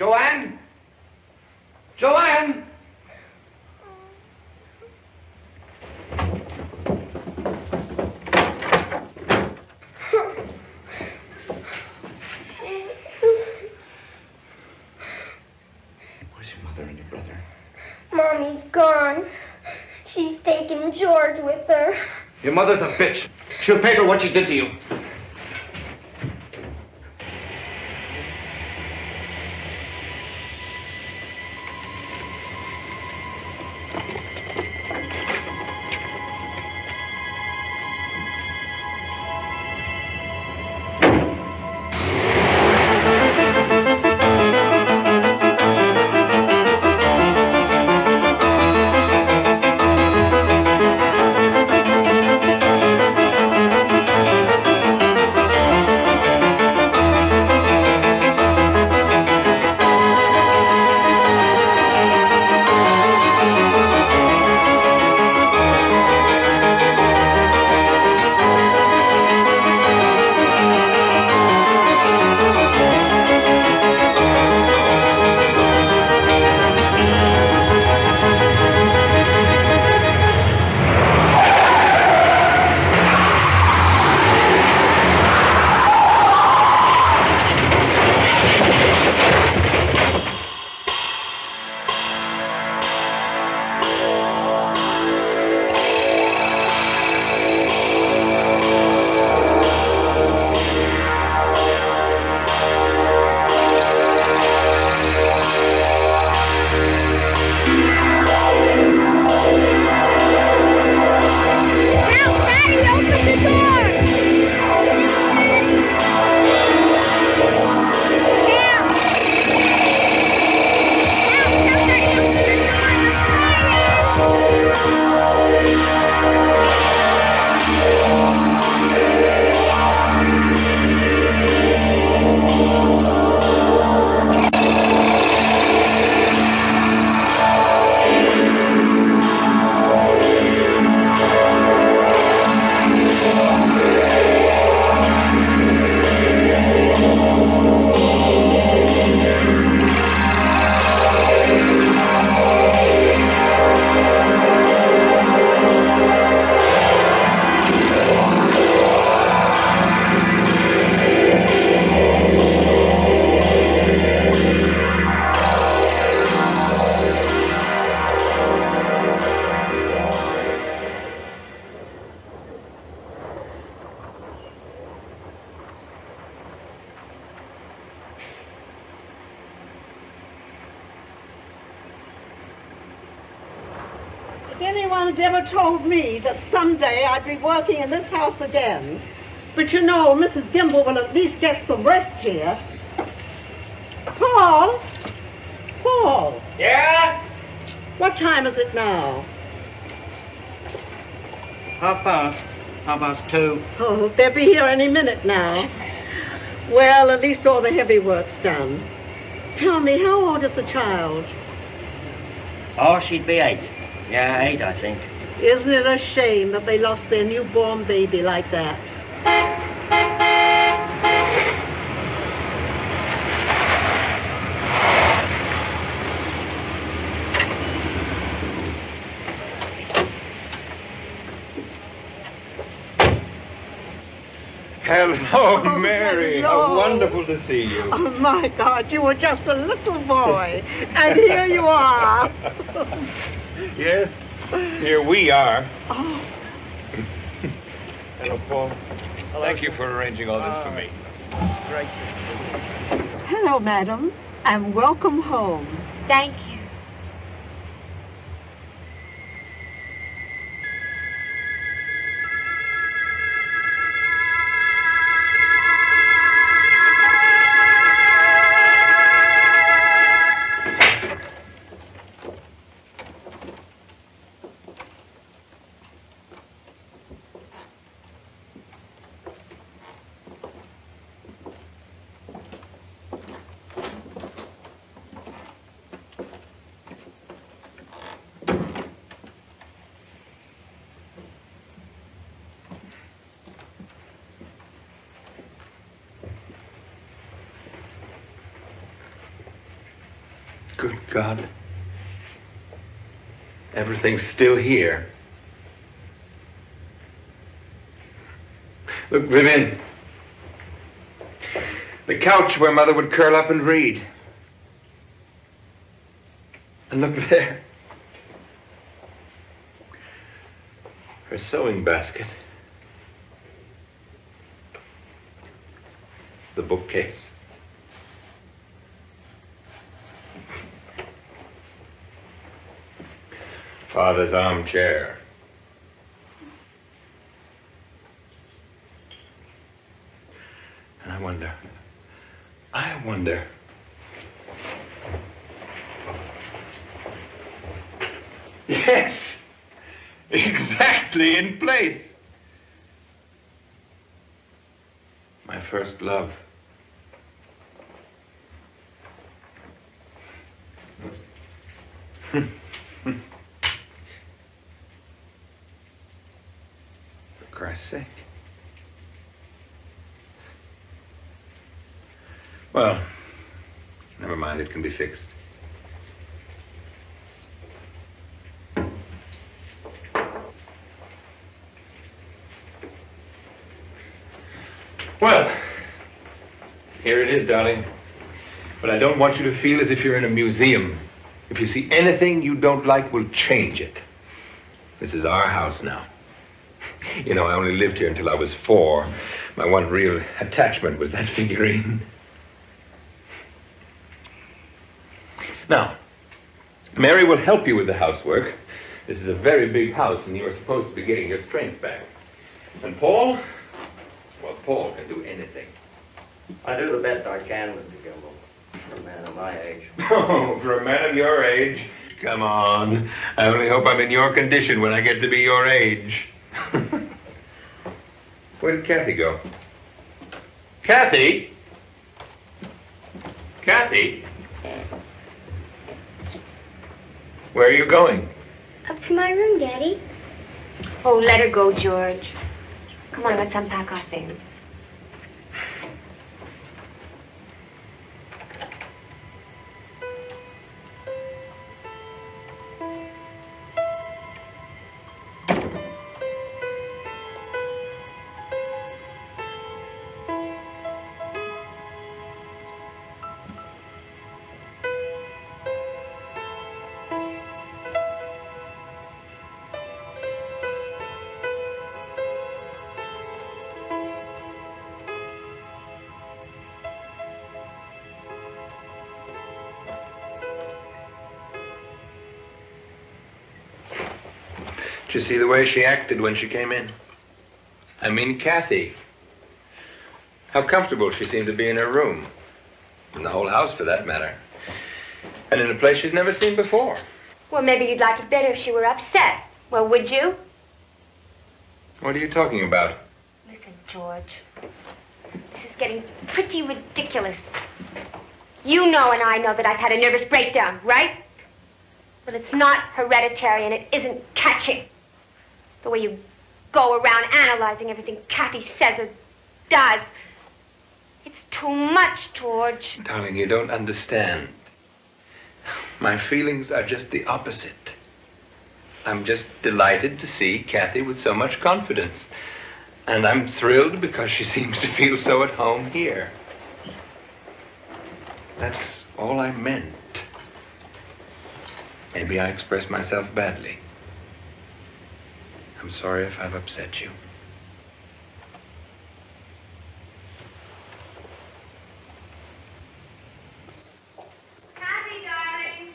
Joanne? Joanne? Where's your mother and your brother? Mommy's gone. She's taken George with her. Your mother's a bitch. She'll pay for what she did to you. In again, but you know, Mrs. Gimble will at least get some rest here. Paul? Paul? Yeah? What time is it now? Half past. Half past two. Oh, they'll be here any minute now. Well, at least all the heavy work's done. Tell me, how old is the child? Oh, she'd be eight. Yeah, eight, I think. Isn't it a shame that they lost their newborn baby like that? Hello, Oh, Mary. hello. How wonderful to see you. Oh, my God, you were just a little boy, and here you are. Yes, here we are. Oh, Hello, Paul. Thank you for arranging all this for me. Ah, great. hello, madam, and welcome home. Thank God. Everything's still here. Look, Vivian. The couch where Mother would curl up and read. And look there. Her sewing basket. The bookcase. Father's armchair. And I wonder, I wonder. Yes, exactly in place. My first love. For Christ's sake. Well, can be fixed. Well, here it is, darling. But I don't want you to feel as if you're in a museum. If you see anything you don't like, we'll change it. This is our house now. You know, I only lived here until I was four. My one real attachment was that figurine. Now, Mary will help you with the housework. This is a very big house, and you are supposed to be getting your strength back. And Paul, well, Paul can do anything. I do the best I can, Mr. Gimble, for a man of my age. Oh, for a man of your age? Come on. I only hope I'm in your condition when I get to be your age. Where did Cathy go? Cathy? Cathy? Where are you going? Up to my room, Daddy. Oh, let her go, George. Come on, let's unpack our things. You see the way she acted when she came in? I mean, Cathy. How comfortable she seemed to be in her room. In the whole house, for that matter. And in a place she's never seen before. Well, maybe you'd like it better if she were upset. Well, would you? What are you talking about? Listen, George. This is getting pretty ridiculous. You know and I know that I've had a nervous breakdown, right? Well, it's not hereditary and it isn't catching. The way you go around analyzing everything Cathy says or does. It's too much, George. Darling, you don't understand. My feelings are just the opposite. I'm just delighted to see Cathy with so much confidence. And I'm thrilled because she seems to feel so at home here. That's all I meant. Maybe I expressed myself badly. I'm sorry if I've upset you. Cathy, darling.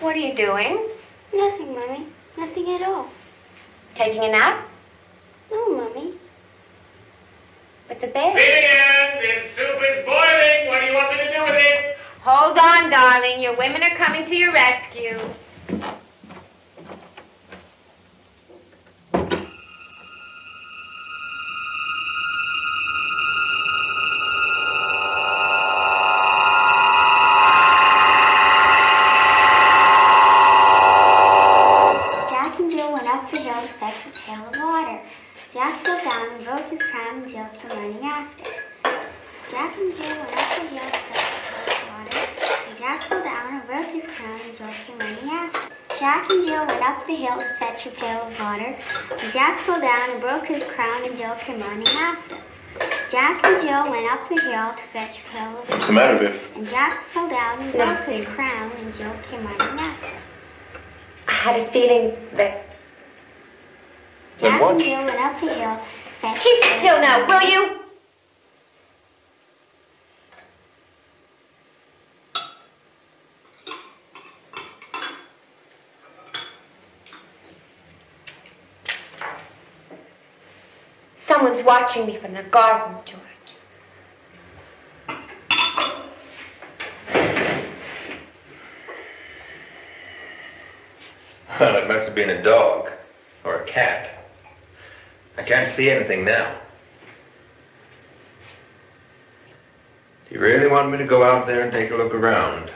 What are you doing? Nothing, Mommy. Nothing at all. Taking a nap? No, Mommy. With the baby? Vivian, this soup is boiling. What do you want me to do with it? Hold on, darling. Your women are coming to your rescue. Jack and Jill went up the hill to fetch a pail of water. Jack fell down and broke his crown and Jill fell running Jack and Jill went up the hill to fetch a pail of water. And Jack fell down and broke his crown, and Jill came running after. Jack and Jill went up the hill to fetch a pail of What's the water. matter, Viv? And Jack fell down and broke his crown, and Jill came running after. I had a feeling that... That Jack what? and Jill went up the hill to Keep a pail still now, will you? Someone's watching me from the garden, George. Well, it must have been a dog or a cat. I can't see anything now. Do you really want me to go out there and take a look around?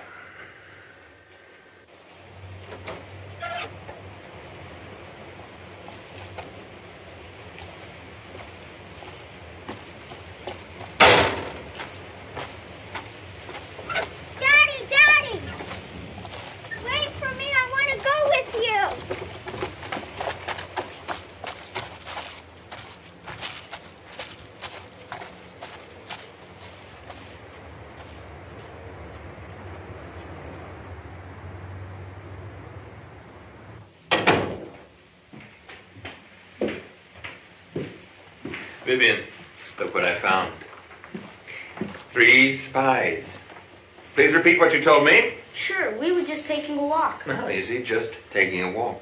Daddy, Daddy! Wait for me. I want to go with you. Vivian, look what I found. Three spies. Please repeat what you told me. Sure, we were just taking a walk. No, you see, just taking a walk.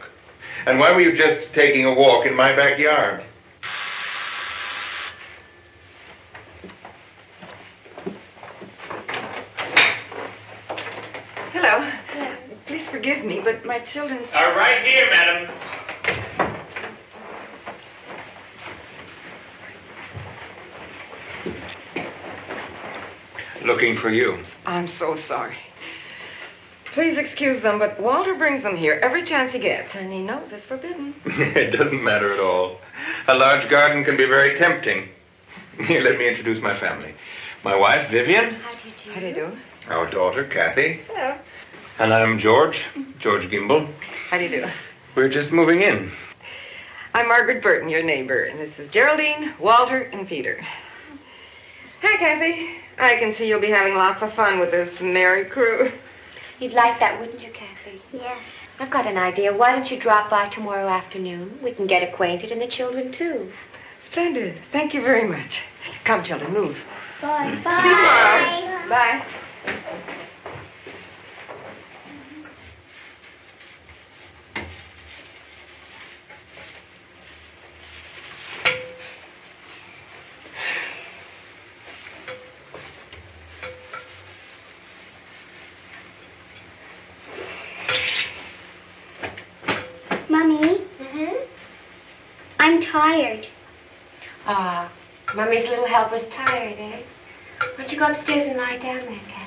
And why were you just taking a walk in my backyard? Hello. Please forgive me, but my children's... Uh, right here, madam. Looking for you. I'm so sorry. Please excuse them, but Walter brings them here every chance he gets, and he knows it's forbidden. it doesn't matter at all. A large garden can be very tempting. Here, let me introduce my family. My wife, Vivian. How do you do? How do you do? Our daughter, Cathy. Hello. And I'm George, George Gimble. How do you do? We're just moving in. I'm Margaret Burton, your neighbor, and this is Geraldine, Walter, and Peter. Hi, Cathy. I can see you'll be having lots of fun with this merry crew. You'd like that, wouldn't you, Cathy? Yes. I've got an idea. Why don't you drop by tomorrow afternoon? We can get acquainted, and the children, too. Splendid. Thank you very much. Come, children, move. Bye. See you tomorrow. Bye. Mummy, Mm-hmm. I'm tired. Ah, Mummy's little helper's tired, eh? Why don't you go upstairs and lie down Cathy?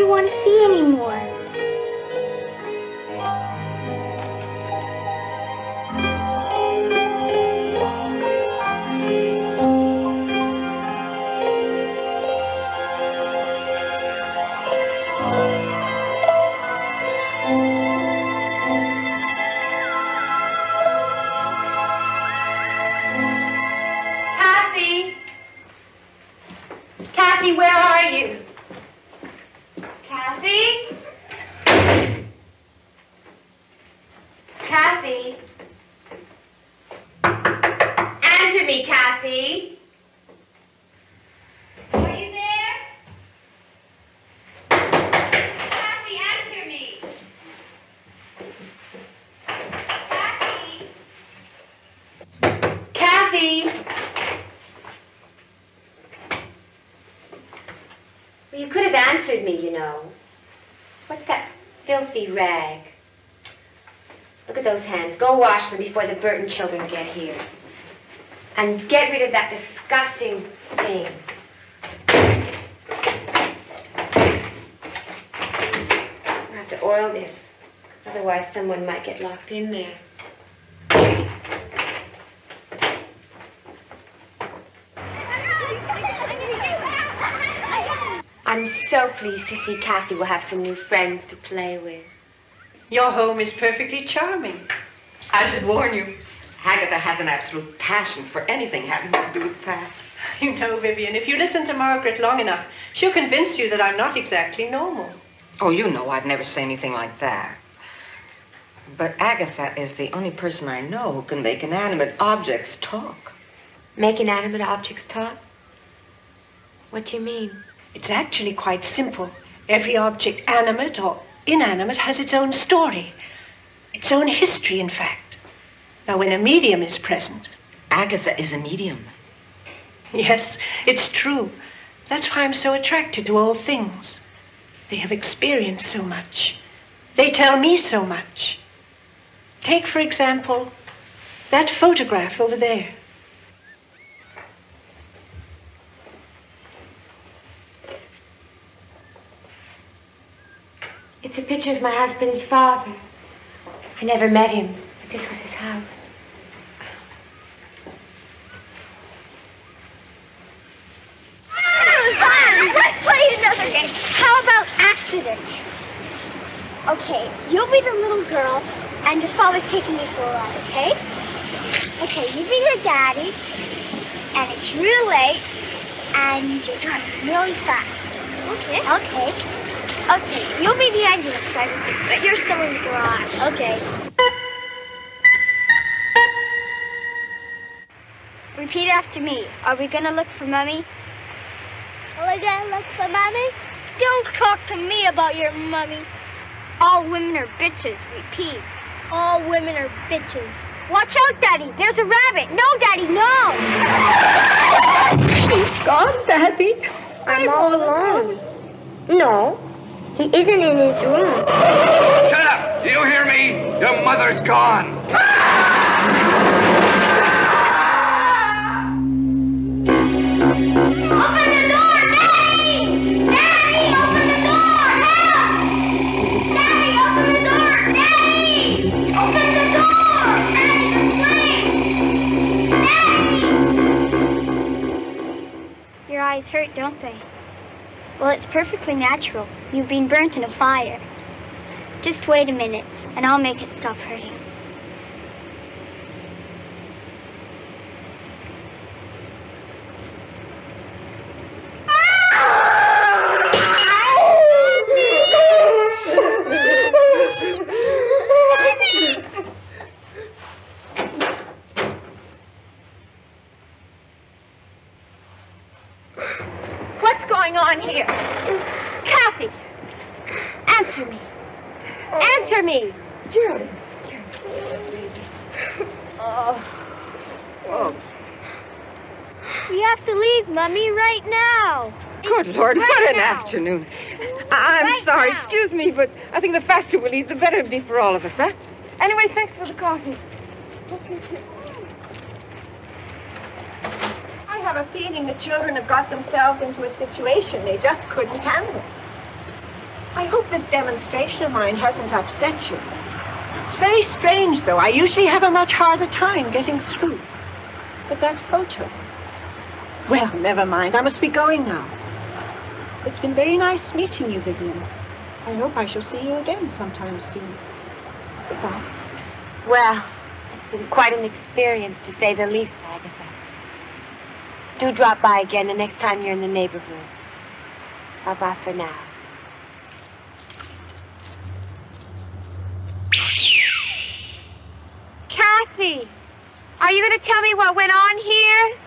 You want to you could have answered me, you know. What's that filthy rag? Look at those hands. Go wash them before the Burton children get here. And get rid of that disgusting thing. I have to oil this. Otherwise, someone might get locked in there. I'm so pleased to see Cathy will have some new friends to play with. Your home is perfectly charming. I should warn you, Agatha has an absolute passion for anything having to do with the past. You know, Vivian, if you listen to Margaret long enough, she'll convince you that I'm not exactly normal. Oh, you know I'd never say anything like that. But Agatha is the only person I know who can make inanimate objects talk. Make inanimate objects talk? What do you mean? It's actually quite simple. Every object, animate or inanimate, has its own story, its own history, in fact. Now, when a medium is present, Agatha is a medium. yes, it's true. That's why I'm so attracted to all things. They have experienced so much. They tell me so much. Take, for example, that photograph over there. It's a picture of my husband's father. I never met him, but this was his house. Let's play another game. How about accident? Okay, you'll be the little girl, and your father's taking you for a ride, okay? Okay, you be the daddy, and it's real late, and you're driving really fast. Okay. Okay. Okay, you'll be the ambulance driver, but you're still in the garage. Okay. Repeat after me. Are we gonna look for Mummy? Are we gonna look for Mummy? Don't talk to me about your mummy. All women are bitches. Repeat. All women are bitches. Watch out, Daddy. There's a rabbit. No, Daddy, no. He's gone, Daddy. I'm all alone. No, he isn't in his room. Shut up! Do you hear me? Your mother's gone. Open the door, Daddy! Daddy, open the door! Help! Daddy, open the door! Daddy! Open the door! Daddy, Daddy! Your eyes hurt, don't they? Well, it's perfectly natural. You've been burnt in a fire. Just wait a minute, and I'll make it stop hurting. What's going on here? Cathy! Answer me. Answer me. Gerald. We have to leave, Mummy, right now. Good Lord, Right what an now. Afternoon. I- I'm Right sorry, now. excuse me, but I think the faster we leave, the better it'll be for all of us, huh? Anyway, thanks for the coffee. I have a feeling the children have got themselves into a situation they just couldn't handle. I hope this demonstration of mine hasn't upset you. It's very strange, though. I usually have a much harder time getting through. But that photo. Well, never mind. I must be going now. It's been very nice meeting you, Vivian. I hope I shall see you again sometime soon. Goodbye. Well, it's been quite an experience, to say the least, Agatha. Do drop by again the next time you're in the neighborhood. Bye-bye for now. Cathy, are you going to tell me what went on here?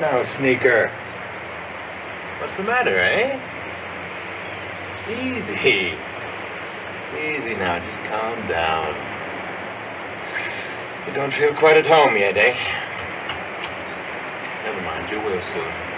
There now, sneaker. What's the matter, eh? Easy. Easy now, just calm down. You don't feel quite at home yet, eh? Never mind, you will soon.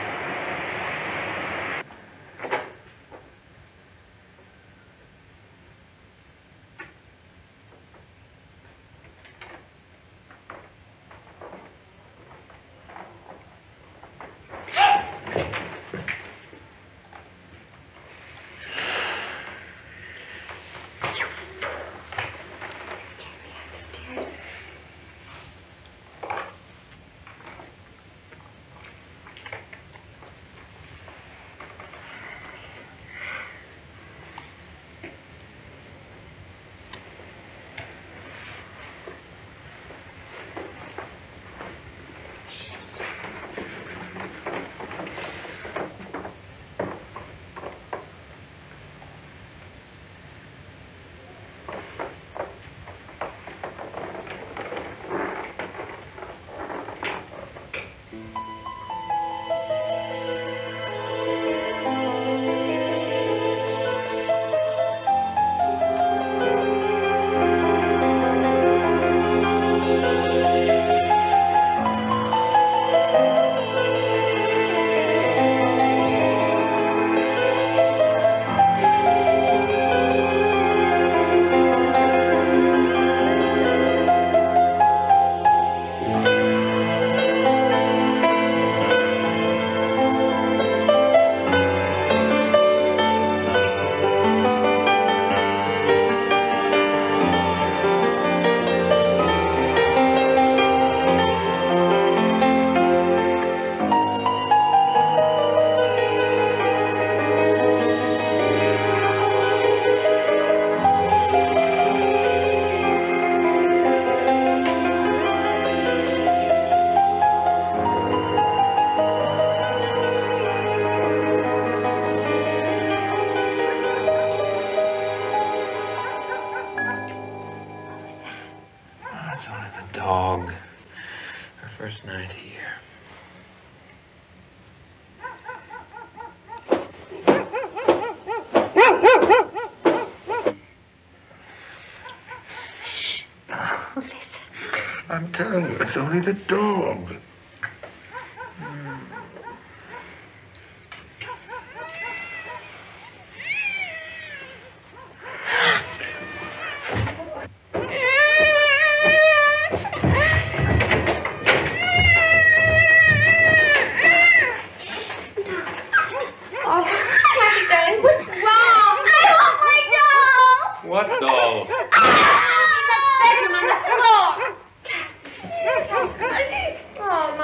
The dog. Oh, Cathy, darling, what's wrong? I want my doll! What doll? bedroom on the floor. Oh,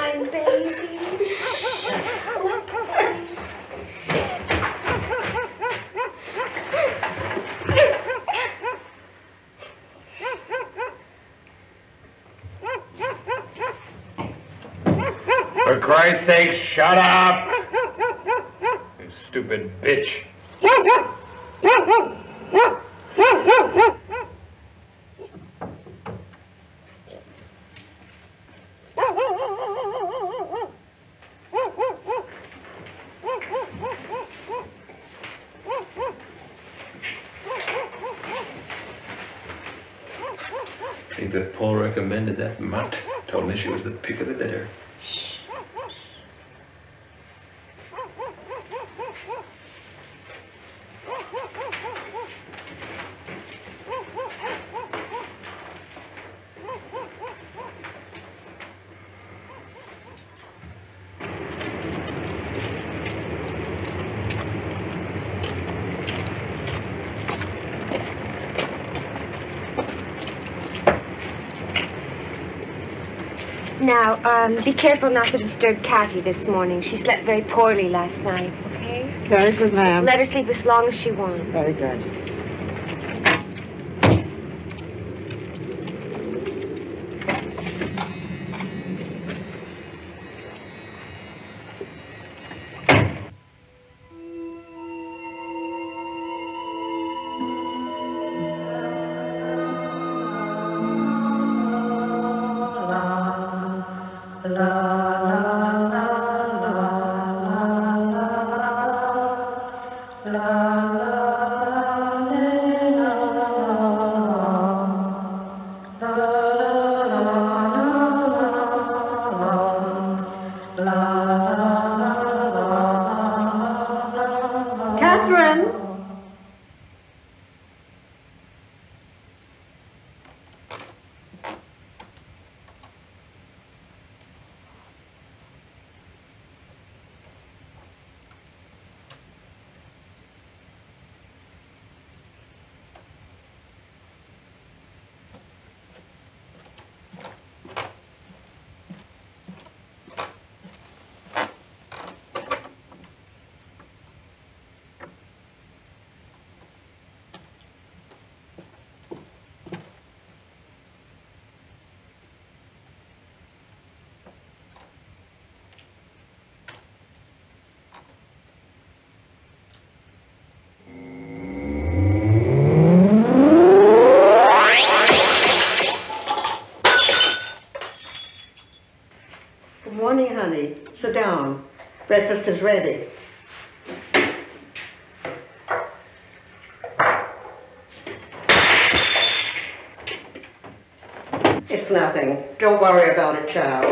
For Christ's sake, shut up! You stupid bitch. I think that Paul recommended that mutt. Told me she was the pick of the litter. Now, um, be careful not to disturb Cathy this morning. She slept very poorly last night, okay? Very good, ma'am. Let her sleep as long as she wants. Very good. Sit down. Breakfast is ready. It's nothing. Don't worry about it, child.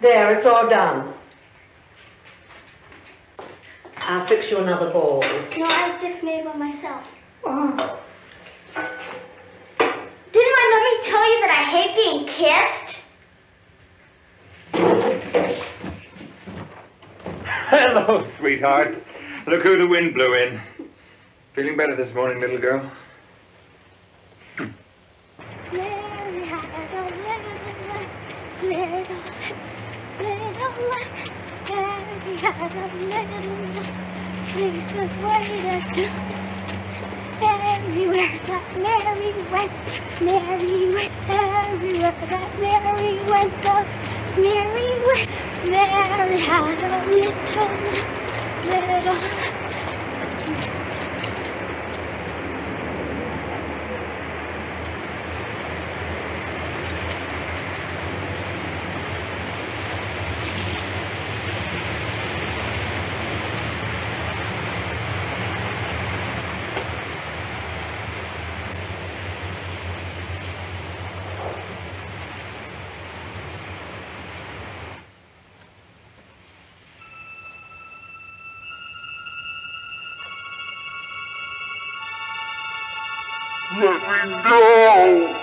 There, it's all done. I'll fix you another bowl. No, I just made one myself. Didn't my mummy tell you that I hate being kissed? Hello, sweetheart. Look who the wind blew in. Feeling better this morning, little girl? Mary had a little, little, little lamb. Mary had a little Space was white as snow. Everywhere that Mary went, Mary went everywhere that Mary went. The Mary went, Mary had a little, little She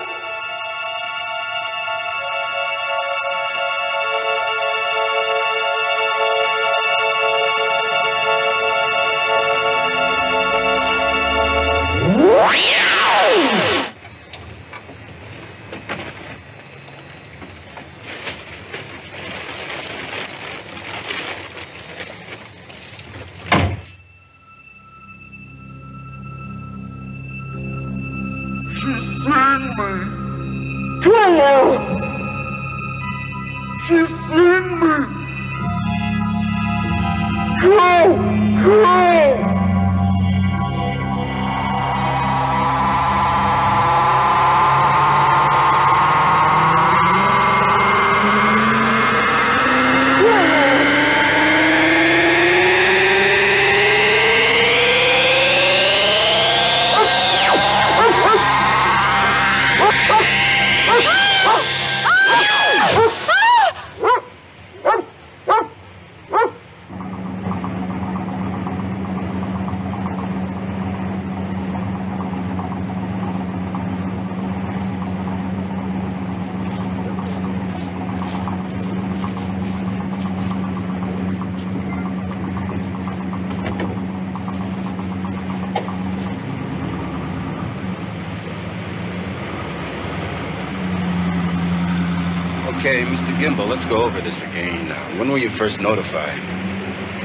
let's go over this again. When were you first notified?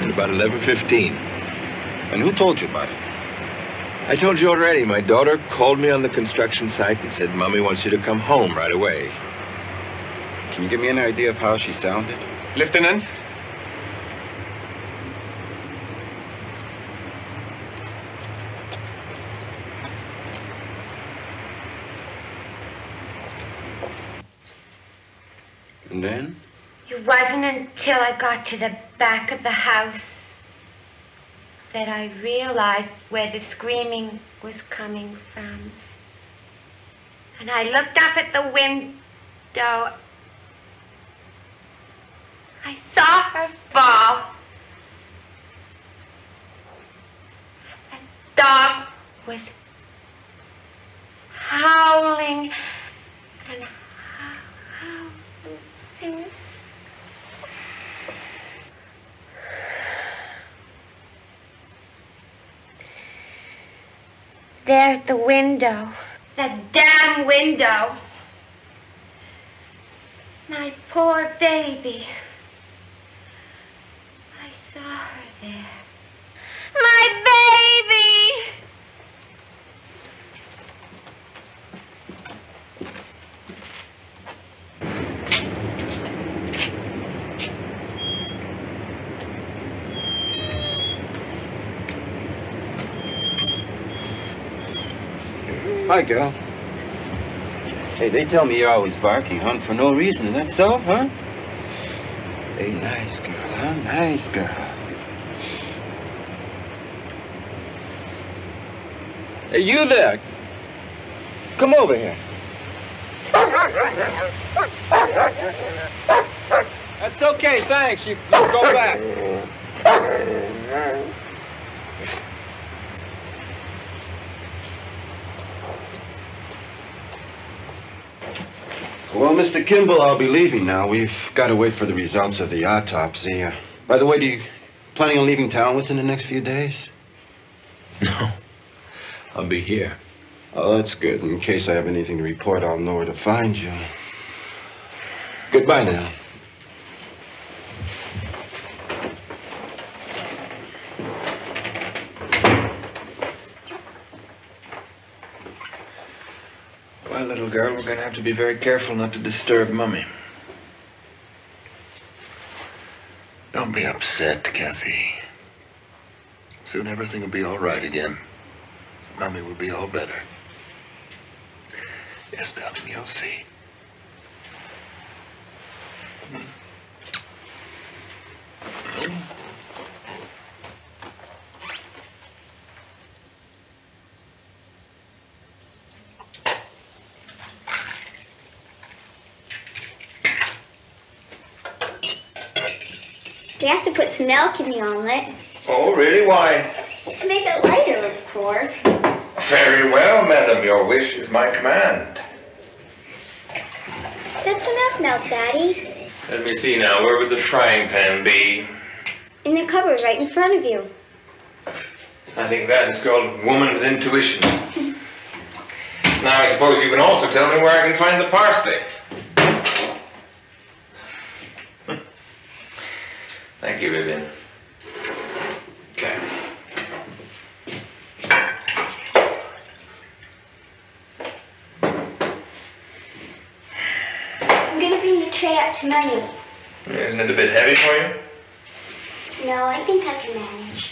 At about 11.15. And who told you about it? I told you already. My daughter called me on the construction site and said, Mommy wants you to come home right away. Can you give me an idea of how she sounded? Lieutenant? And then? It wasn't until I got to the back of the house that I realized where the screaming was coming from. And I looked up at the window. I saw her fall. The dog was howling and howling. There at the window. That damn window. My poor baby. I saw her there. My baby! Hi, girl. Hey, they tell me you're always barking, huh? For no reason. Is that so, huh? Hey, nice girl, huh? Nice girl. Hey, you there. Come over here. That's okay, thanks. You, you go back. Well, Mr. Gimble, I'll be leaving now. We've got to wait for the results of the autopsy. Uh, by the way, do you planning on leaving town within the next few days? No. I'll be here. Oh, that's good. In case I have anything to report, I'll know where to find you. Goodbye now. Well, little girl, we're going be very careful not to disturb Mummy. Don't be upset, Cathy. Soon everything will be all right again. Mummy will be all better. Yes, darling, you'll see. Milk in the omelet. Oh, really? Why? To make it lighter, of course. Very well, madam. Your wish is my command. That's enough milk, Daddy. Let me see now. Where would the frying pan be? In the cupboard right in front of you. I think that is called woman's intuition. now, I suppose you can also tell me where I can find the parsley. Thank you, Vivian. Okay. I'm gonna bring the tray up to menu. Isn't it a bit heavy for you? No, I think I can manage.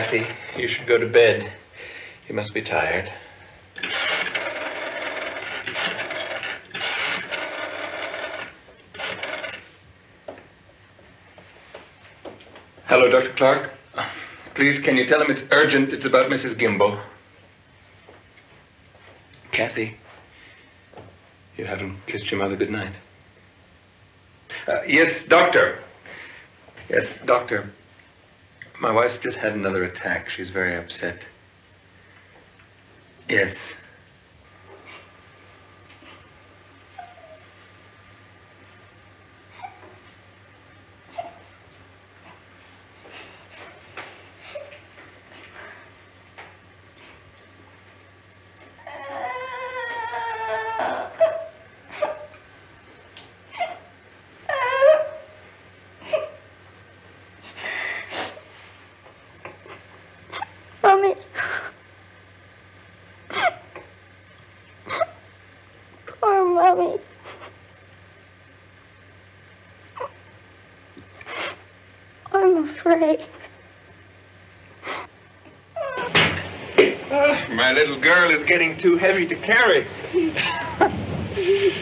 Cathy, you should go to bed. You must be tired. Hello, Dr. Clark. Please, can you tell him it's urgent? It's about Mrs. Gimble. Cathy, you haven't kissed your mother goodnight. Uh, yes, doctor. Yes, doctor. My wife's just had another attack. She's very upset. Yes. Mommy. Poor mommy. I'm afraid. Ah, my little girl is getting too heavy to carry.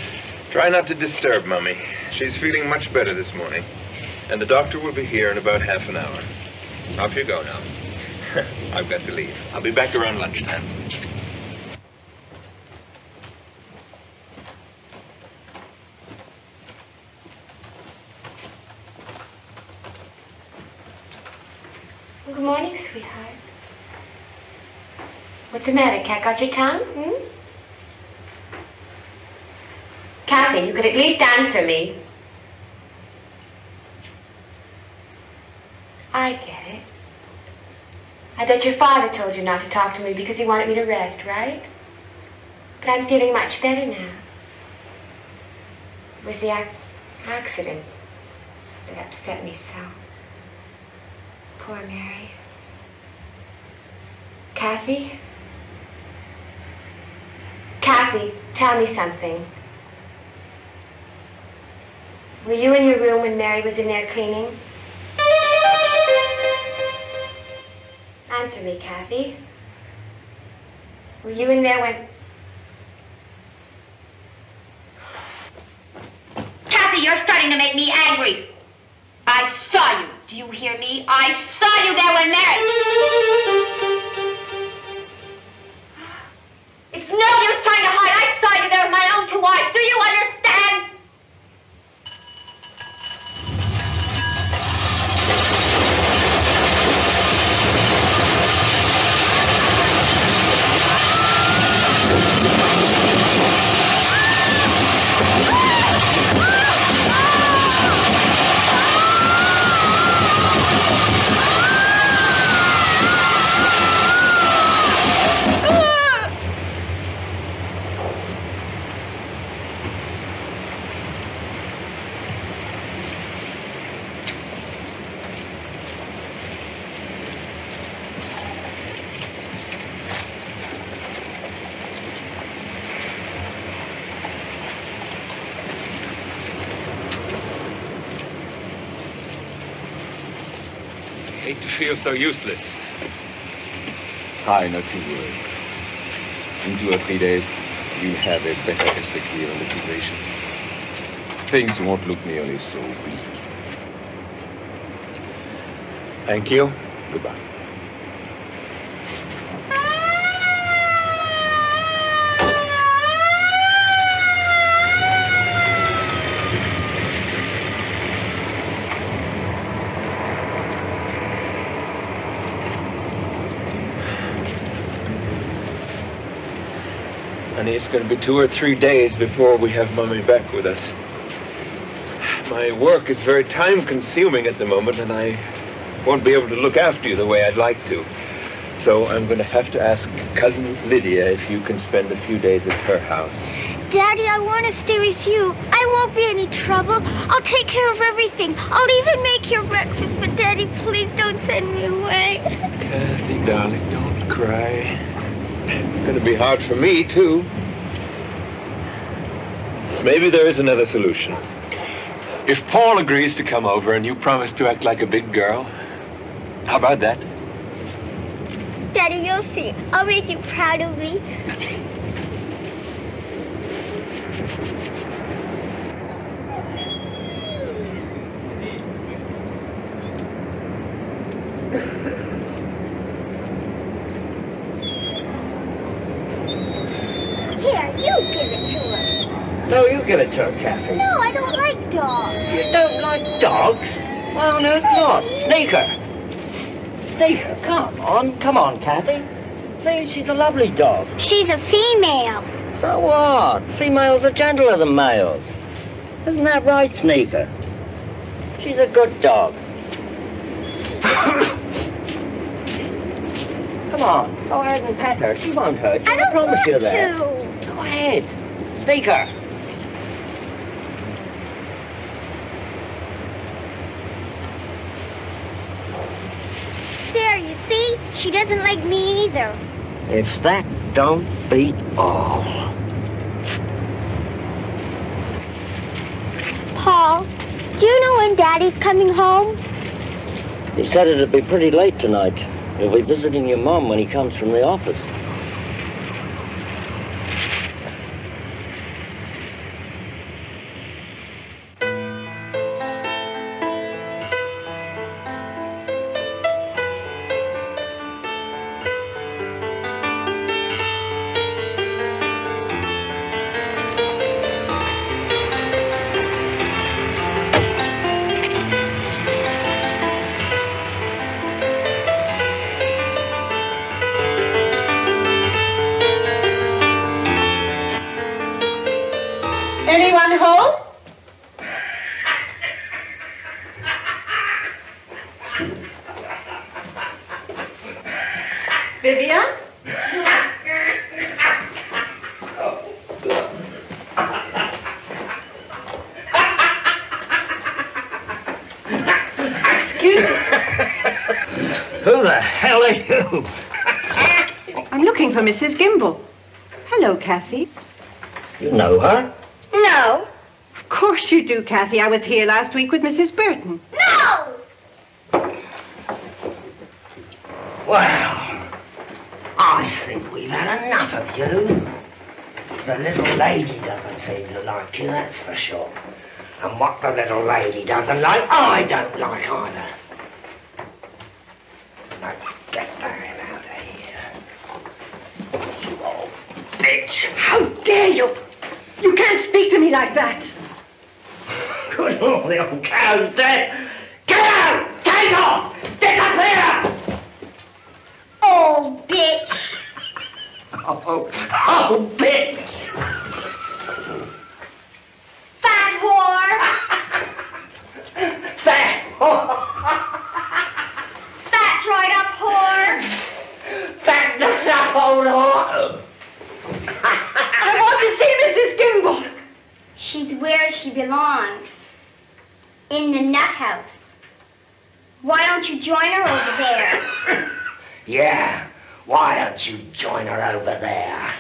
Try not to disturb Mummy. She's feeling much better this morning. And the doctor will be here in about half an hour. Off you go now. I've got to leave. I'll be back around lunchtime. Good morning, sweetheart. What's the your tongue? Hmm? Cathy, you could at least answer me. I get it. I bet your father told you not to talk to me because he wanted me to rest, right? But I'm feeling much better now. It was the ac- accident that upset me so. Poor Mary. Cathy? Cathy, tell me something. Were you in your room when Mary was in there cleaning? Answer me, Cathy. Were you in there when... so useless. Try not to worry. In two or three days, you'll have a better perspective on the situation. Things won't look nearly so bleak. Thank you. Goodbye. It's going to be two or three days before we have Mummy back with us. My work is very time consuming at the moment, and I won't be able to look after you the way I'd like to. So I'm going to have to ask Cousin Lydia if you can spend a few days at her house. Daddy, I want to stay with you. I won't be any trouble. I'll take care of everything. I'll even make your breakfast. But Daddy, please don't send me away. Cathy, darling, don't cry. It's going to be hard for me, too. Maybe there is another solution. If Paul agrees to come over and you promise to act like a big girl, how about that? Daddy, you'll see. I'll make you proud of me. Here, you give it to her. No, you give it to her, Cathy. No, I don't like dogs. You don't like dogs? Why on earth Sneaker. Sneaker, come on, come on, Cathy. See, she's a lovely dog. She's a female. So what? Females are gentler than males. Isn't that right, Sneaker? She's a good dog. Come on, go ahead and pet her. She won't hurt you. I don't promise want you that. to. Go ahead. Sneaker. There, you see? She doesn't like me either. If that don't beat all. Paul, do you know when Daddy's coming home? He said it'd be pretty late tonight. He'll be visiting your mom when he comes from the office. Cathy. I was here last week with Mrs. Burton. No! Well, I think we've had enough of you. The little lady doesn't seem to like you, that's for sure. And what the little lady doesn't like, I don't like either. Now, get the hell out of here. You old bitch. How dare you? You can't speak to me like that. Good Lord, the old cow's dead. Get out! Take off! Disappear! Old bitch. Oh, oh, bitch! Fat whore. Fat Fat dried up whore. Fat up old whore! I want to see Mrs. Gimble. She's where she belongs. In the nut house. Why don't you join her over there? Yeah, why don't you join her over there?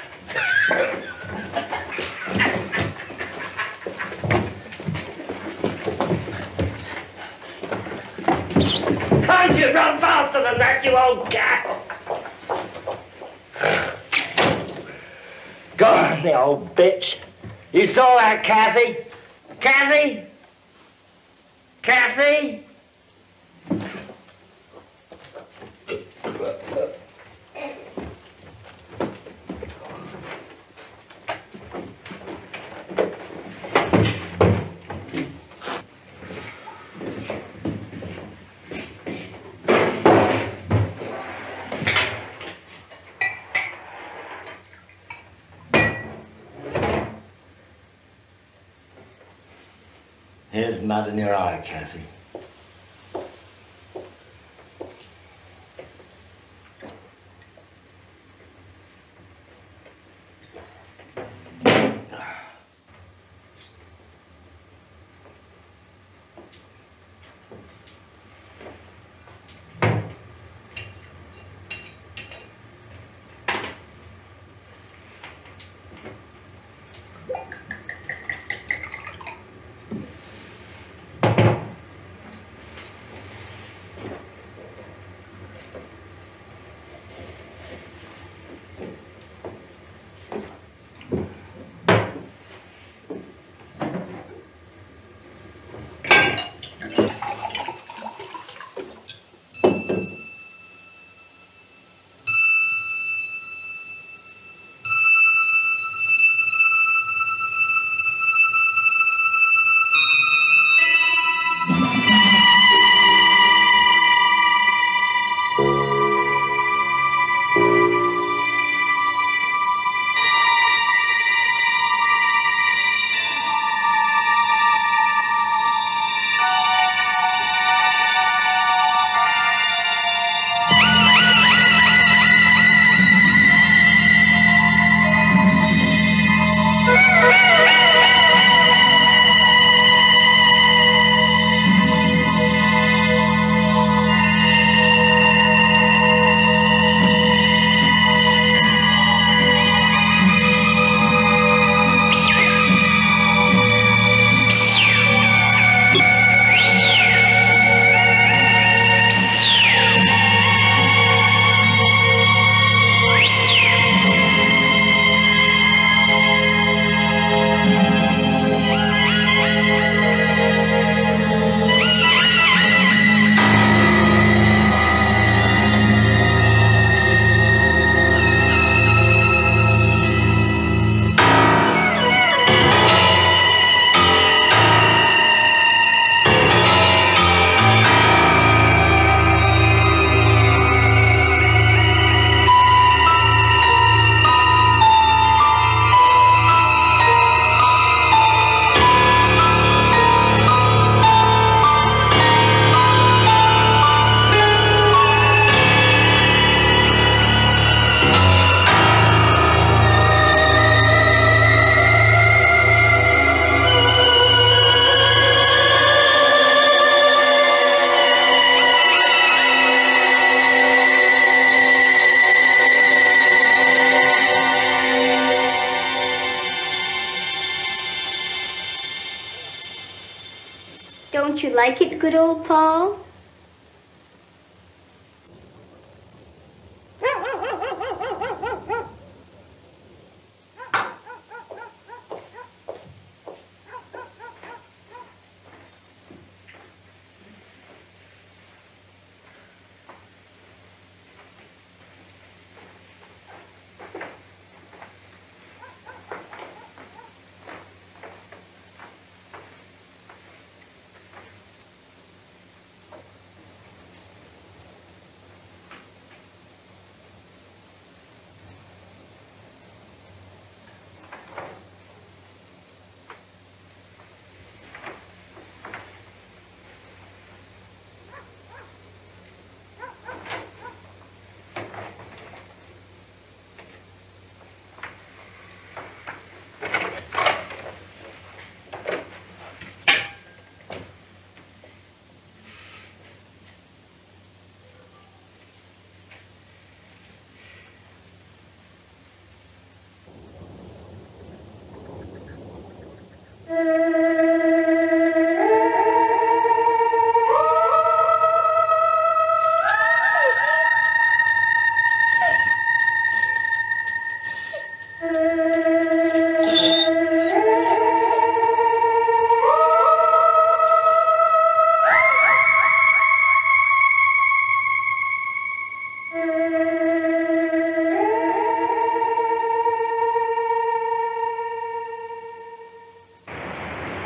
You run faster than that, you old cow? God, the old bitch. You saw that, Cathy? Cathy? Cathy? Mud in your eye,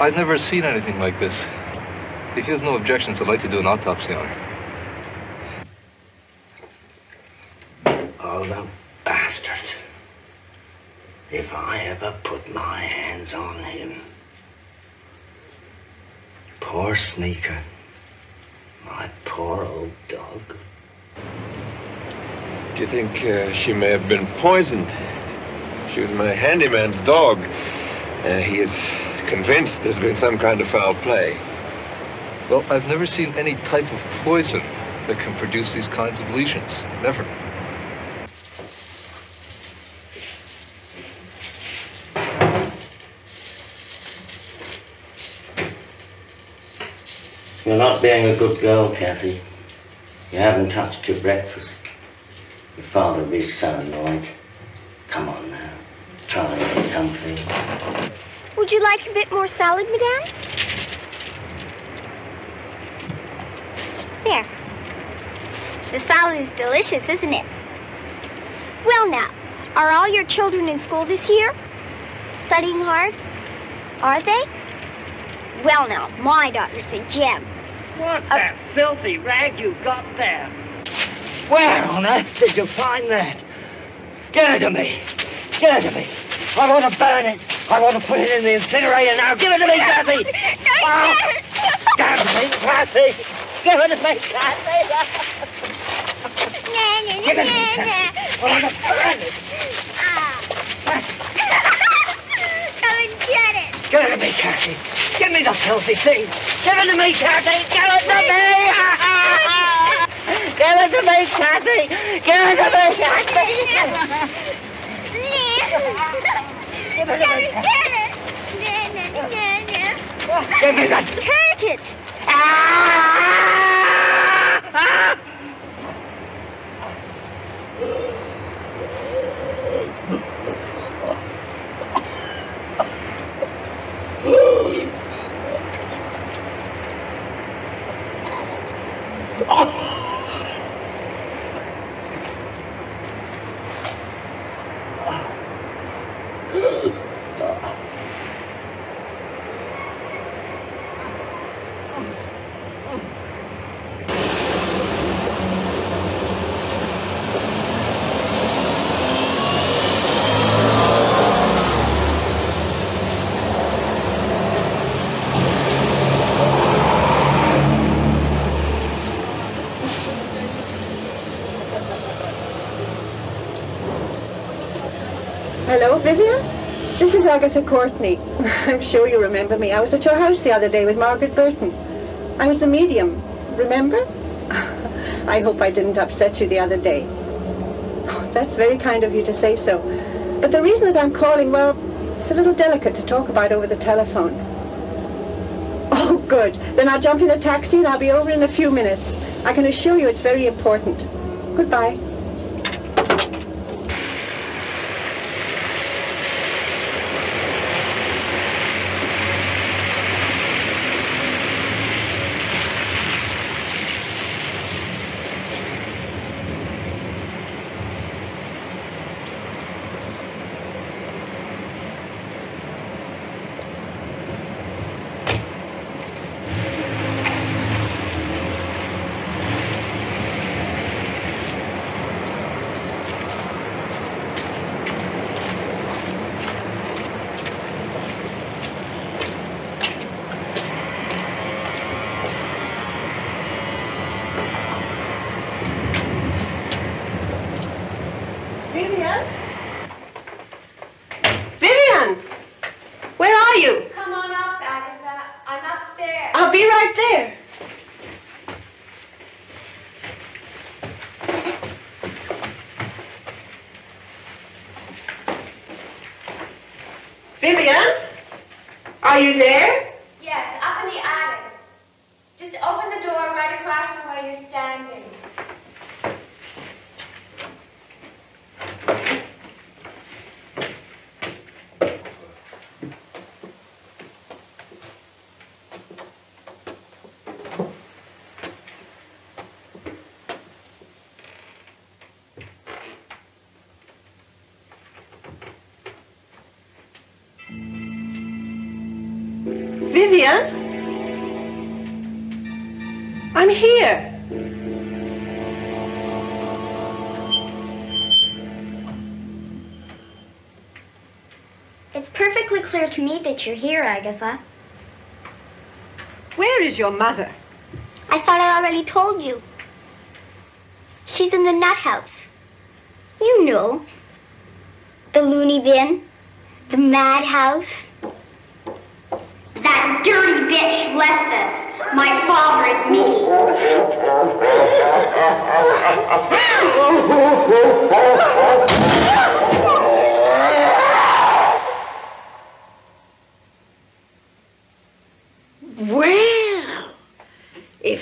I've never seen anything like this. If you have no objections, I'd like to do an autopsy on her. Oh, the bastard. If I ever put my hands on him. Poor Sneaker. My poor old dog. Do you think uh, she may have been poisoned? She was my handyman's dog. Uh, he is convinced there's been some kind of foul play. Well, I've never seen any type of poison that can produce these kinds of lesions. Never. You're not being a good girl, Cathy. You haven't touched your breakfast. Your father will be so annoyed. Come on now. Try and eat something. Would you like a bit more salad, Madame? There. The salad is delicious, isn't it? Well, now, are all your children in school this year? Studying hard? Are they? Well, now, my daughter's a gem. What's uh, that filthy rag you got there? Where on earth did you find that? Give it to me. Give it to me. I want to burn it. I want to put it in the incinerator now. Give it to me, Cathy. Oh, ah. give it to me, Cathy. Give it to me, Cathy. Give it to me, Cathy. I want to burn it. Come and get it. Give it to me, Cathy. Give me the filthy thing. Give it to me, Cathy. Give it to me. Give it to me, Cathy. Give it to me, Cathy. Give me, Cathy. Give that. Take it. Hello, ah Vivian? This is Agatha Courtney. I'm sure you remember me. I was at your house the other day with Margaret Burton. I was the medium, remember? I hope I didn't upset you the other day. Oh, that's very kind of you to say so. But the reason that I'm calling, well, it's a little delicate to talk about over the telephone. Oh, good. Then I'll jump in a taxi and I'll be over in a few minutes. I can assure you it's very important. Goodbye. To me that you're here, Agatha. Where is your mother? I thought I already told you. She's in the nut house. You know. The loony bin. The madhouse. That dirty bitch left us. My father and me. Well,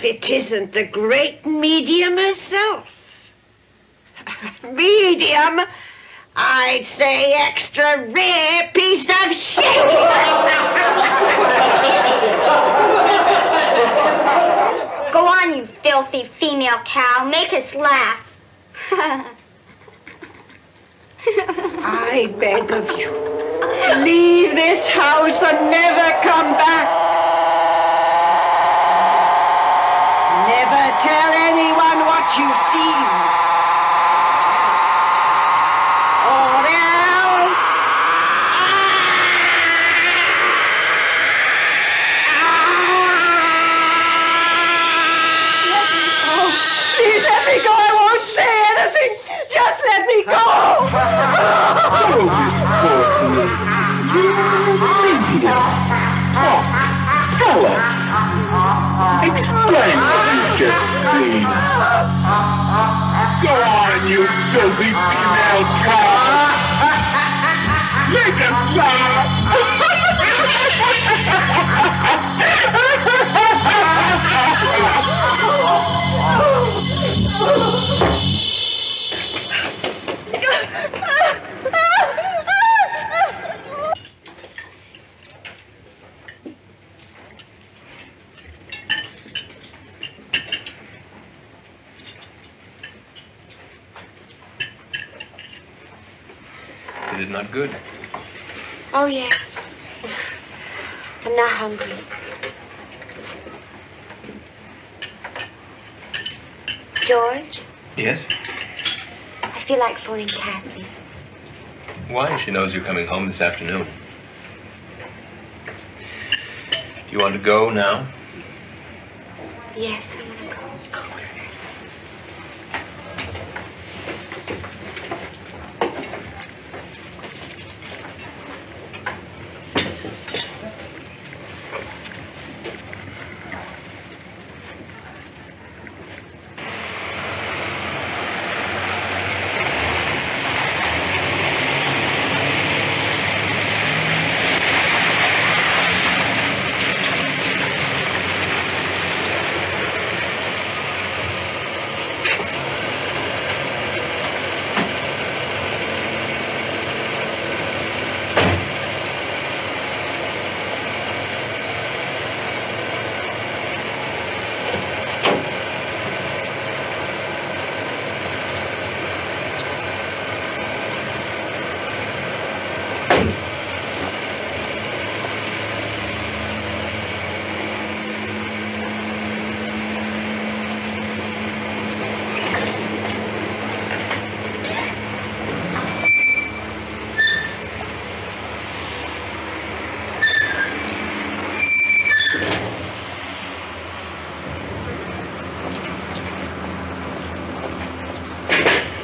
if it isn't the great medium herself. medium? I'd say extra rare piece of shit! Go on, you filthy female cow. Make us laugh. I beg of you, leave this house and never come back. Never tell anyone what you've seen. Else. Oh, please let me go. I won't say anything. Just let me go. Oh, Go on, you filthy female cow. Make us laugh. Not good? Oh, yes. I'm not hungry. George, Yes? I feel like phoning Cathy. Why? She knows you're coming home this afternoon. You want to go now? Yes, I want to go.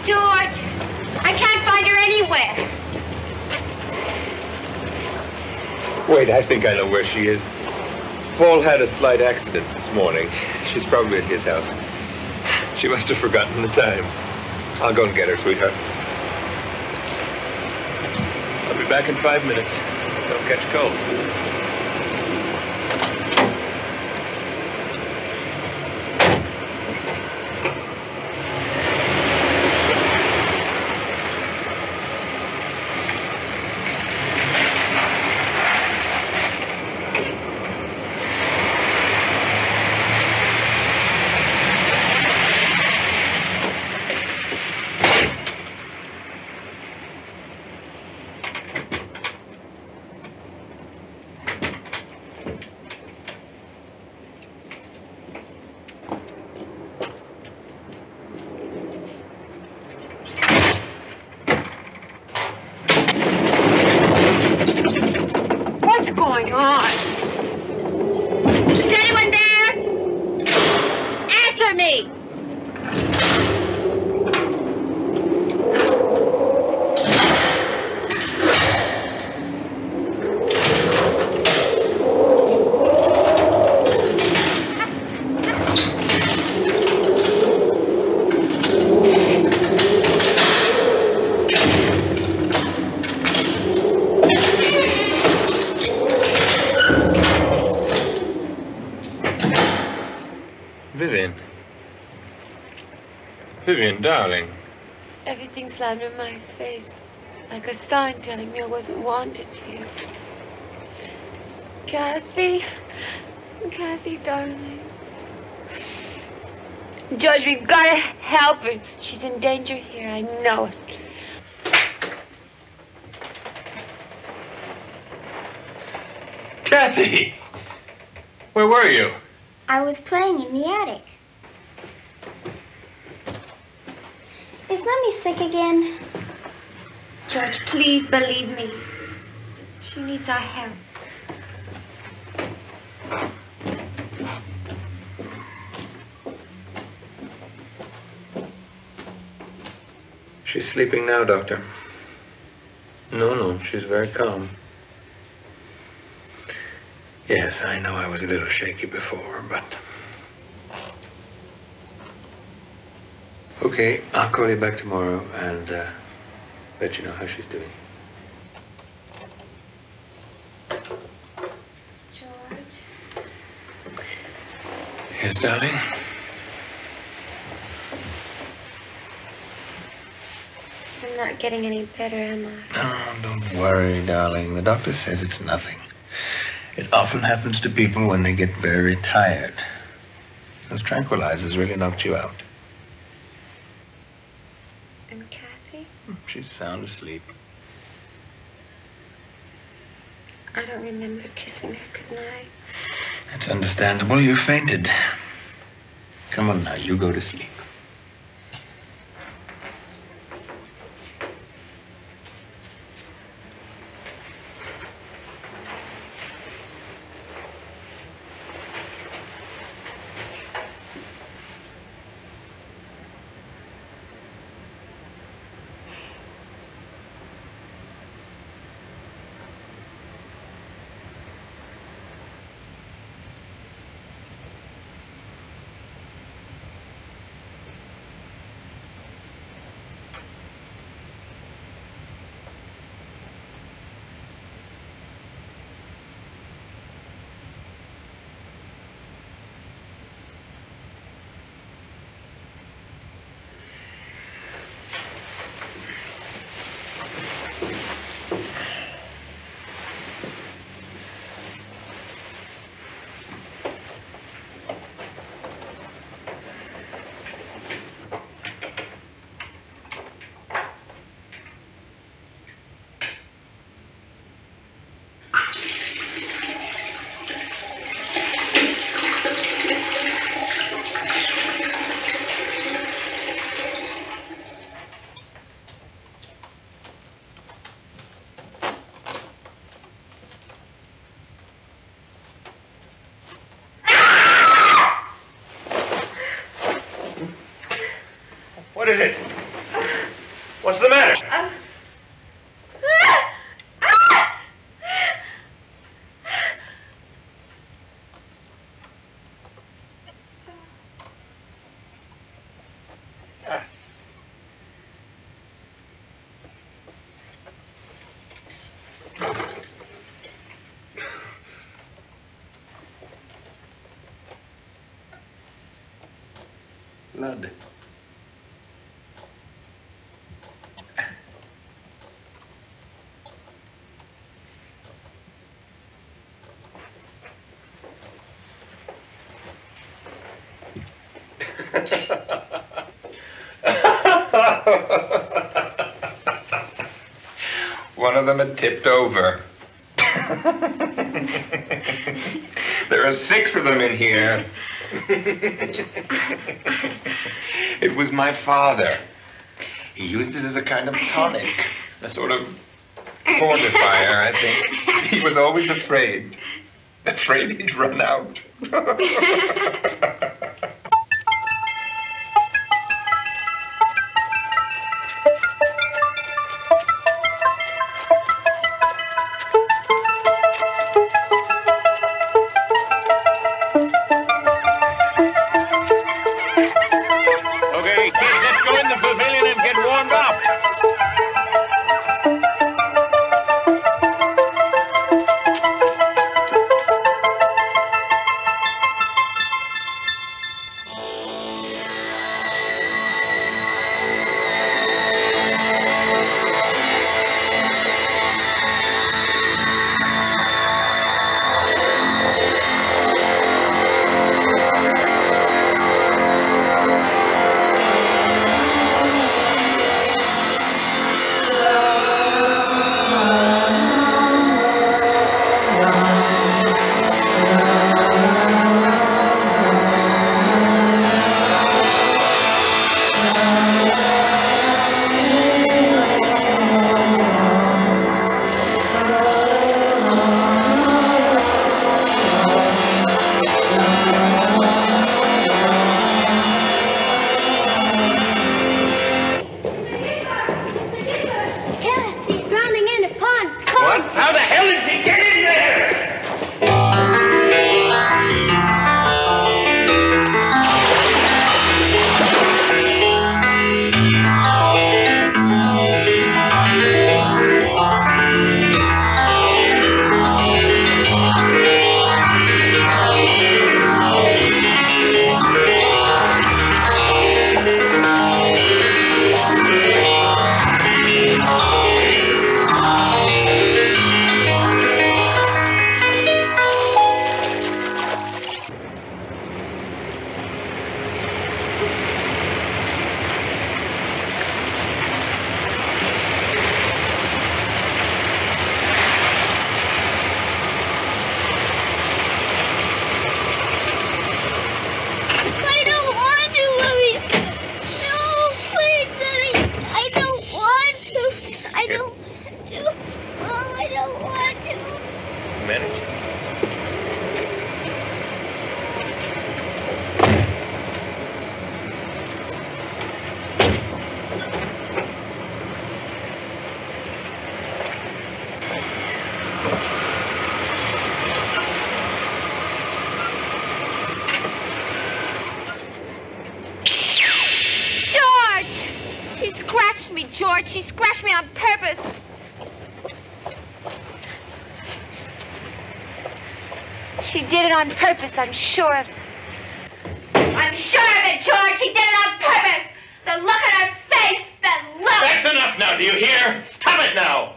George, I can't find her anywhere. Wait, I think I know where she is. Paul had a slight accident this morning. She's probably at his house. She must have forgotten the time. I'll go and get her, sweetheart. I'll be back in five minutes. Don't catch cold. Everything slammed in my face, like a sign telling me I wasn't wanted here. Cathy, Cathy, darling. George, we've got to help her. She's in danger here. I know it. Cathy! Where were you? I was playing in the attic. Is Mummy sick again? George, please believe me. She needs our help. She's sleeping now, Doctor. No, no, she's very calm. Yes, I know I was a little shaky before, but. Okay, I'll call you back tomorrow and uh, let you know how she's doing. George? Yes, darling? I'm not getting any better, am I? Oh, don't worry, darling. The doctor says it's nothing. It often happens to people when they get very tired. Those tranquilizers really knocked you out. And Cathy? She's sound asleep. I don't remember kissing her goodnight. That's understandable. You fainted. Come on now, you go to sleep. What is it? What's the matter? Blood. One of them had tipped over. there are six of them in here. it was my father. He used it as a kind of tonic, a sort of fortifier, I think. He was always afraid. Afraid he'd run out. I'm sure of it. I'm sure of it, George. She did it on purpose. The look on her face, the look. That's enough now, do you hear? Stop it now!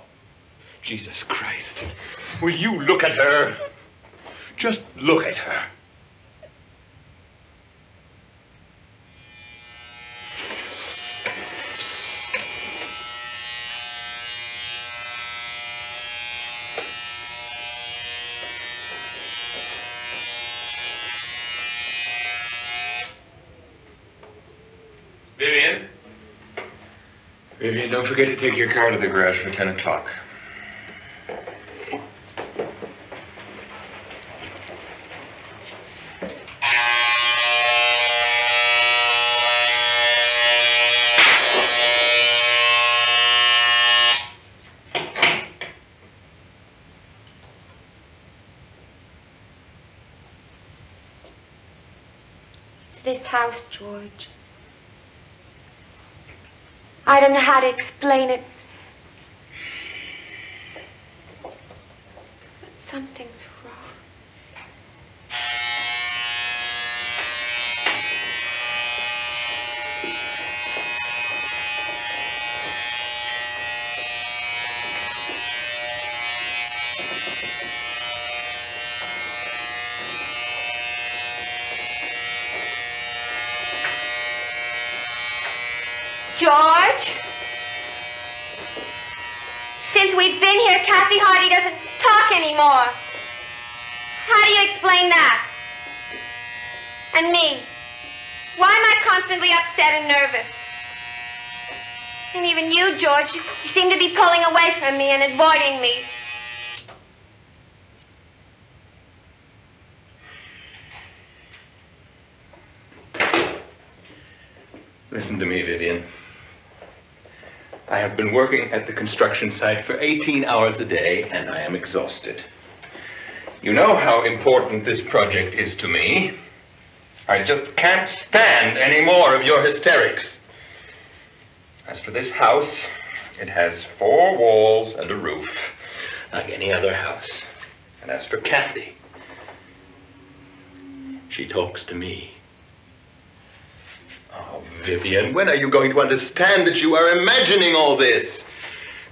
Jesus Christ. Will you look at her? Just look at her. Vivian? Vivian, don't forget to take your car to the garage for 10 o'clock. It's this house, George. I don't know how to explain it. But something's wrong. George? Since we've been here, Cathy Hardy doesn't talk anymore. How do you explain that? And me? Why am I constantly upset and nervous? And even you, George, you seem to be pulling away from me and avoiding me. Listen to me, Vivian. I have been working at the construction site for 18 hours a day, and I am exhausted. You know how important this project is to me. I just can't stand any more of your hysterics. As for this house, it has four walls and a roof, like any other house. And as for Cathy, she talks to me. Oh, Vivian, when are you going to understand that you are imagining all this?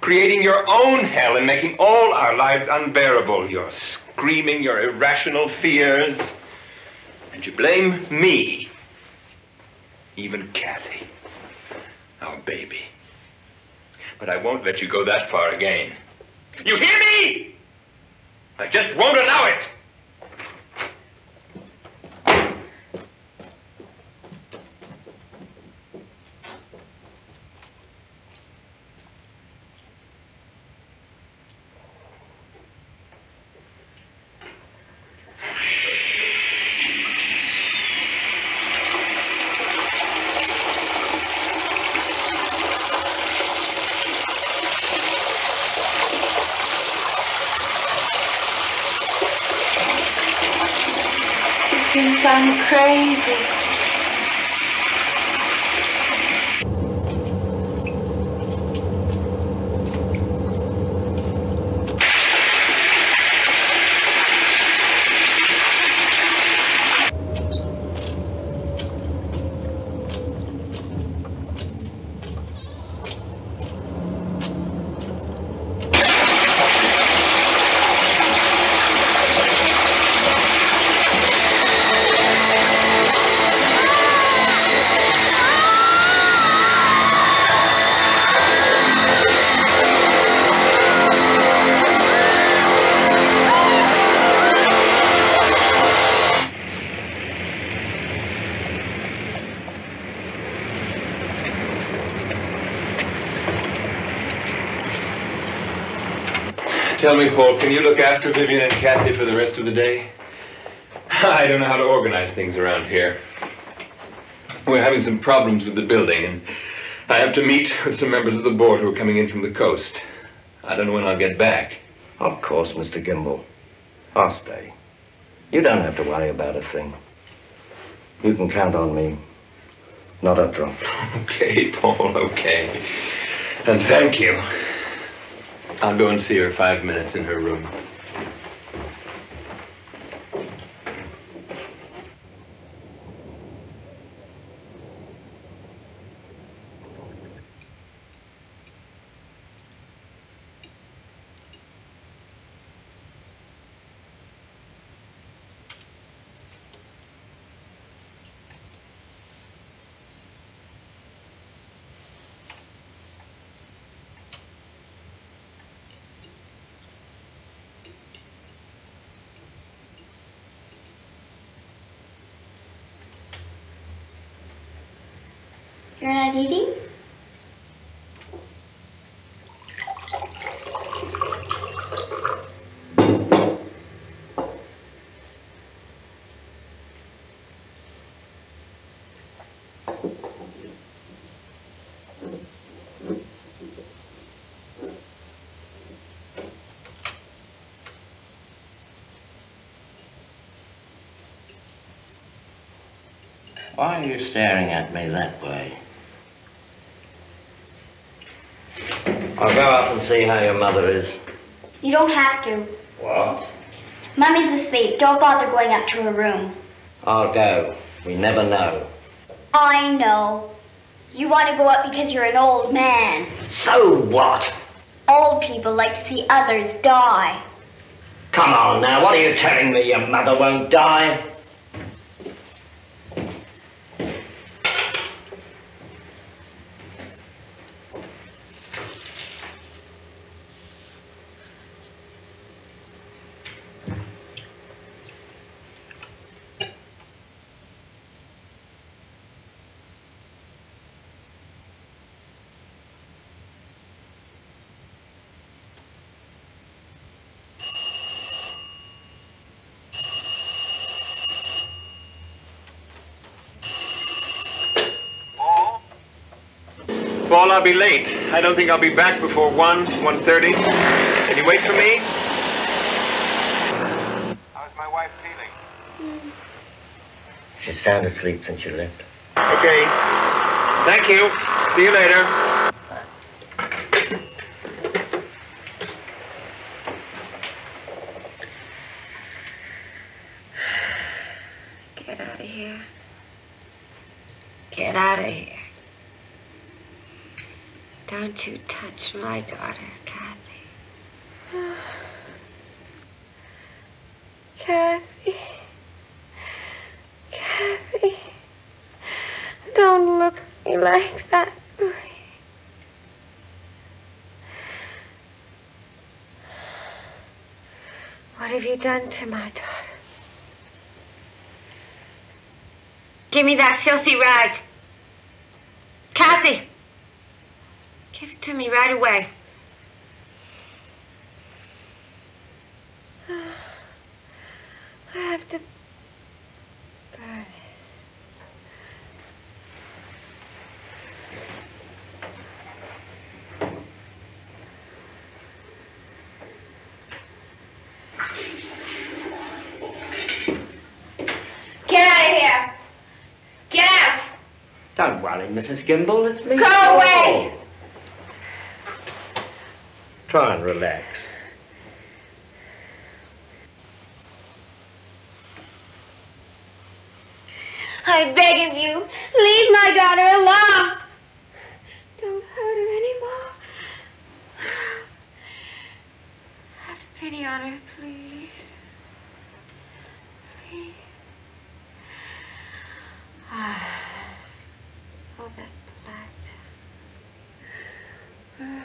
Creating your own hell and making all our lives unbearable. You're screaming your irrational fears. And you blame me. Even Cathy. Our baby. But I won't let you go that far again. You hear me? I just won't allow it. Tell Paul, can you look after Vivian and Cathy for the rest of the day? I don't know how to organize things around here. We're having some problems with the building, and I have to meet with some members of the board who are coming in from the coast. I don't know when I'll get back. Of course, Mr. Gimble. I'll stay. You don't have to worry about a thing. You can count on me. Not a drop. Okay, Paul, okay. And thank you. I'll go and see her five minutes in her room. You're not eating? Why are you staring at me that way? I'll go up and see how your mother is. You don't have to. What? Mummy's asleep. Don't bother going up to her room. I'll go. We never know. I know. You want to go up because you're an old man. So what? Old people like to see others die. Come on now, what are you telling me your mother won't die? Paul, I'll be late. I don't think I'll be back before 1, 1.30. Can you wait for me? How's my wife feeling? She's sound asleep since you left. Okay. Thank you. See you later. Get out of here. Get out of here. Don't you touch my daughter, Cathy. Cathy. Cathy. Don't look at me like that. What have you done to my daughter? Give me that filthy rag. Cathy! Give it to me right away. I have to burn it. Get out of here. Get out. Don't worry, Mrs. Gimble, it's me. Go away. Oh. Try and relax. I beg of you, leave my daughter alone. Don't hurt her anymore. Have pity on her, please. Please. Ah. Oh, that blood.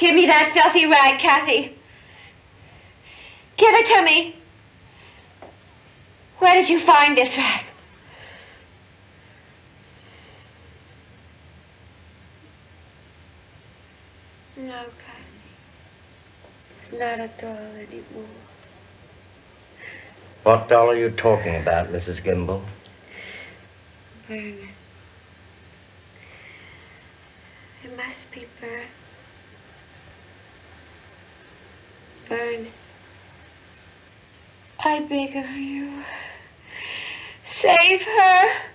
Give me that filthy rag, Cathy. Give it to me. Where did you find this rag? No, Cathy. It's not a doll anymore. What doll are you talking about, Mrs. Gimble? Burn it. It must be burned. Burn it. I beg of you. Save her.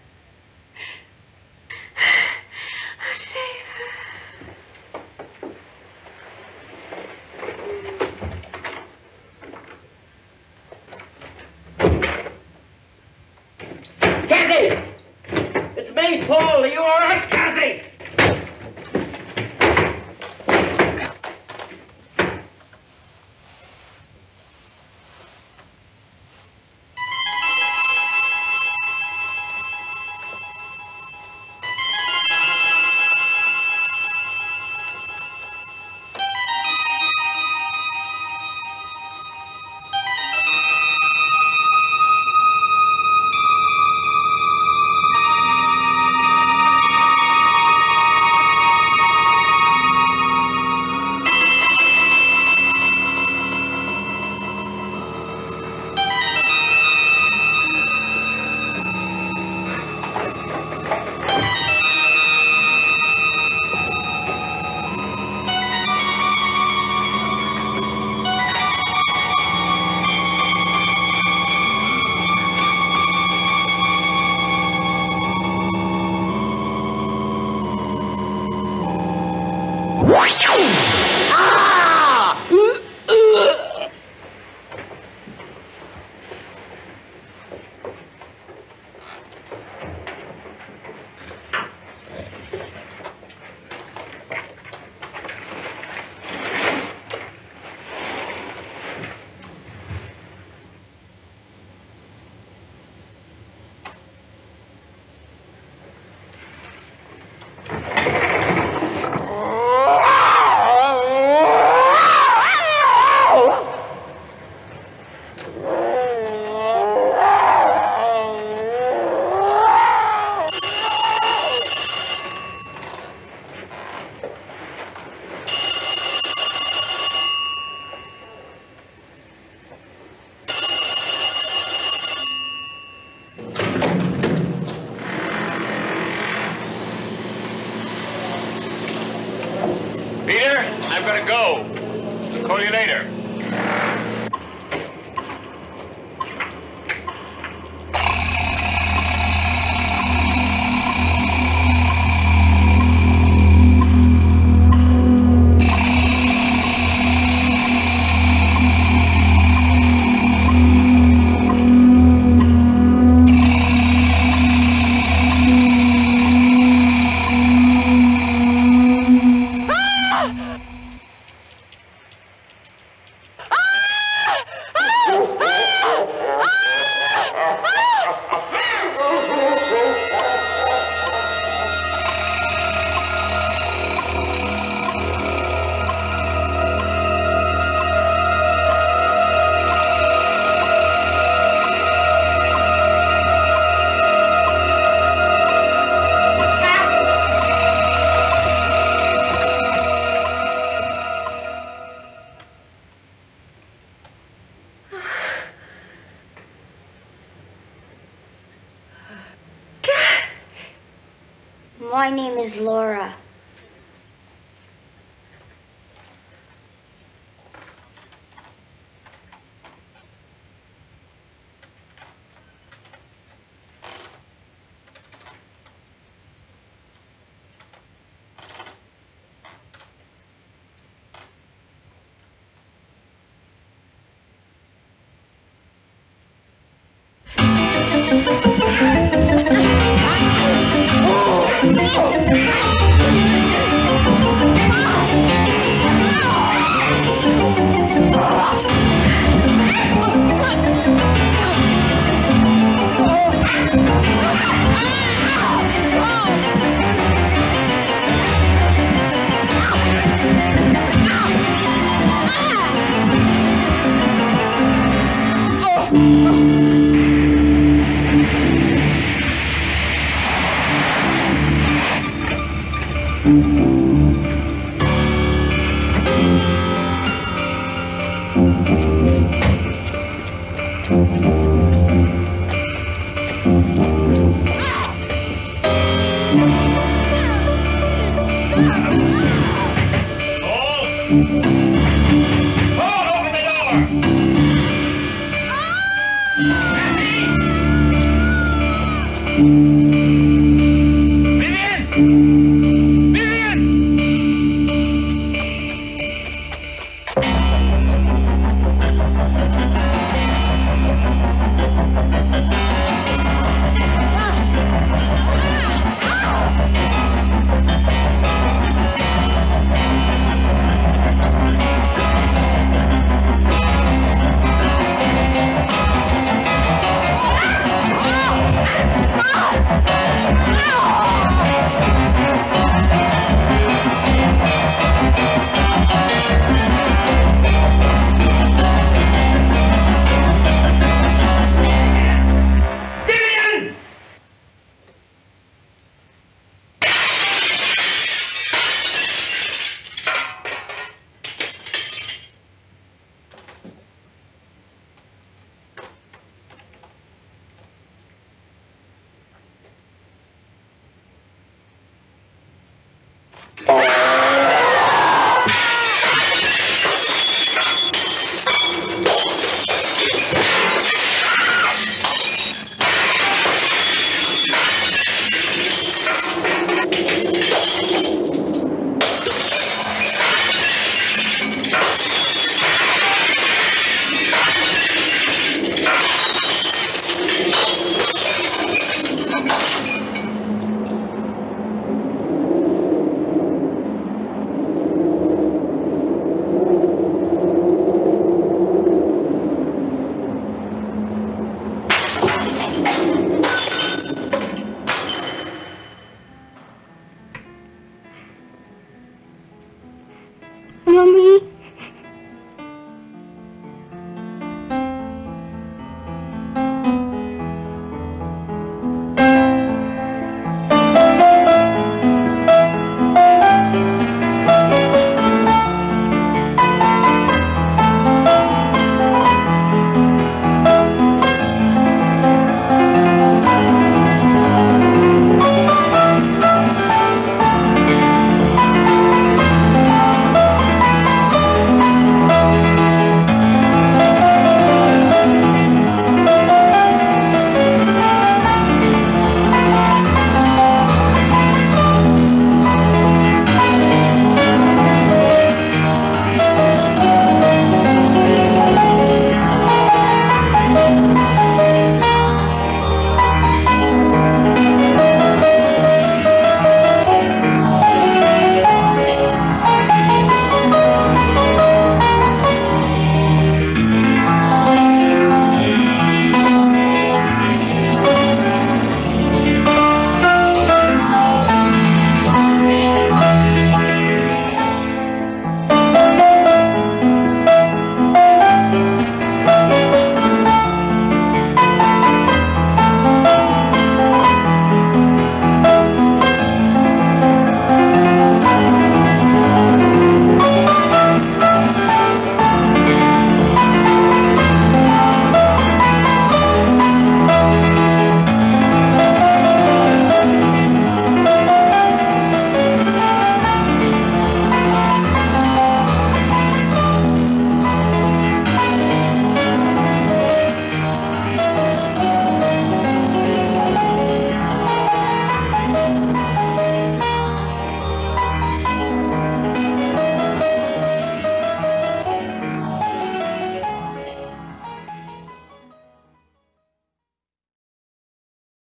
My name is Laura.